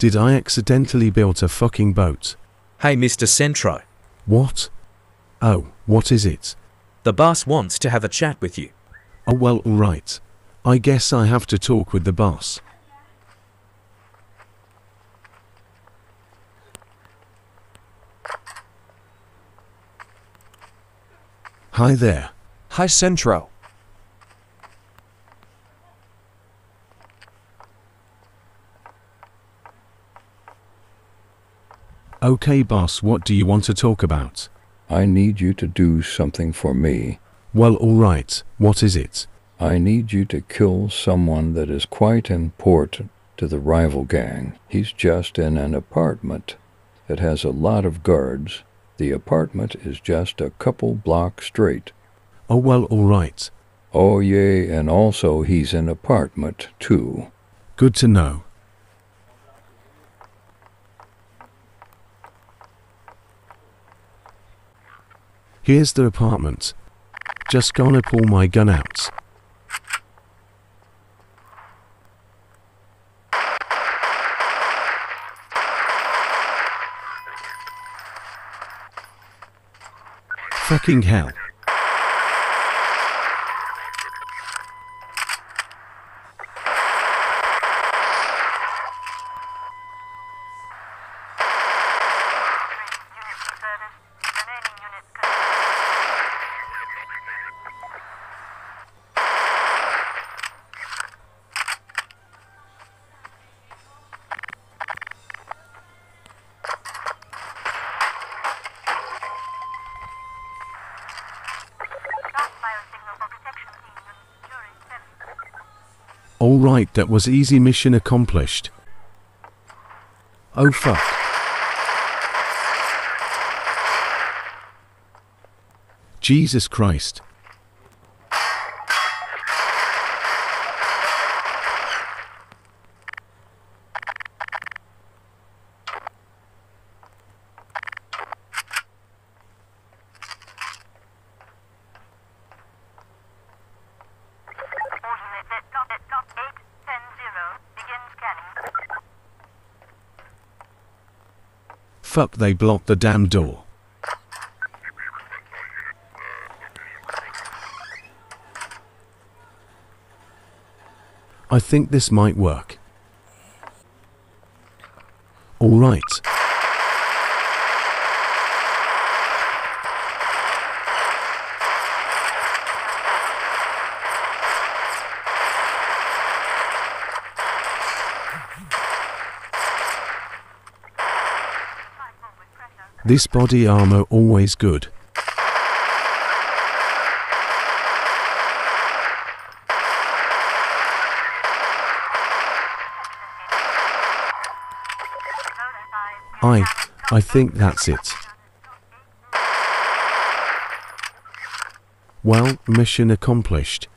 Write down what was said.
Did I accidentally build a fucking boat? Hey, Mr. Centro. What? Oh, what is it? The boss wants to have a chat with you. Oh, well, alright. I guess I have to talk with the boss. Hi there. Hi, Centro. Okay, boss, what do you want to talk about? I need you to do something for me. Well, alright. What is it? I need you to kill someone that is quite important to the rival gang. He's just in an apartment. It has a lot of guards. The apartment is just a couple blocks straight. Oh, well, alright. Oh, yea, and also he's in apartment, too. Good to know. Here's the apartment. Just gonna pull my gun out. Fucking hell. Alright, that was easy mission accomplished. Oh fuck. Jesus Christ. Fuck, they blocked the damn door. I think this might work. Alright. This body armor always good. I, I think that's it. Well, mission accomplished.